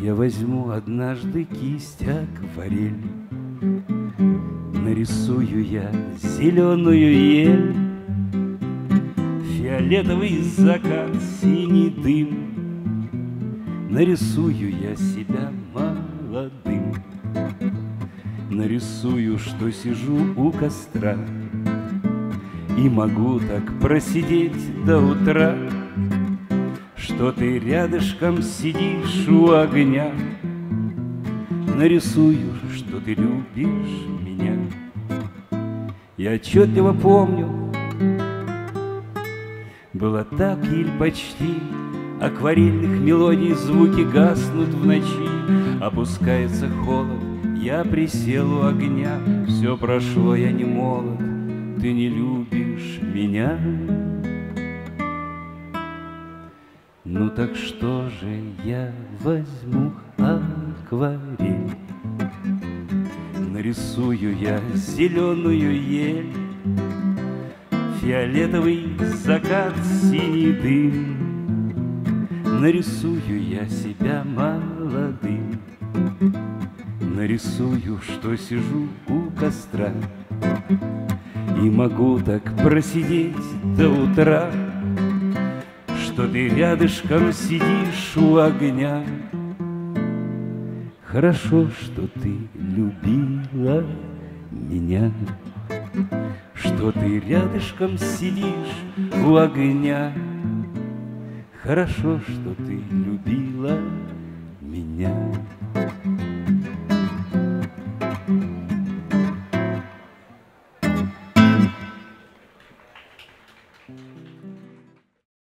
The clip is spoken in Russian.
Я возьму однажды кисть акварель Нарисую я зеленую ель Фиолетовый закат, синий дым. Нарисую я себя молодым Нарисую, что сижу у костра И могу так просидеть до утра Что ты рядышком сидишь у огня. Нарисую, что ты любишь меня. Я отчетливо помню Было так или почти Акварельных мелодий звуки гаснут в ночи. Опускается холод, я присел у огня. Все прошло, я не молод, ты не любишь меня Ну так что же я возьму акварель? Нарисую я зеленую ель Фиолетовый закат, синий дым. Нарисую я себя молодым Нарисую, что сижу у костра. И могу так просидеть до утра Ты рядышком сидишь у огня. Хорошо, что ты любила меня. Что ты рядышком сидишь у огня. Хорошо, что ты любила меня.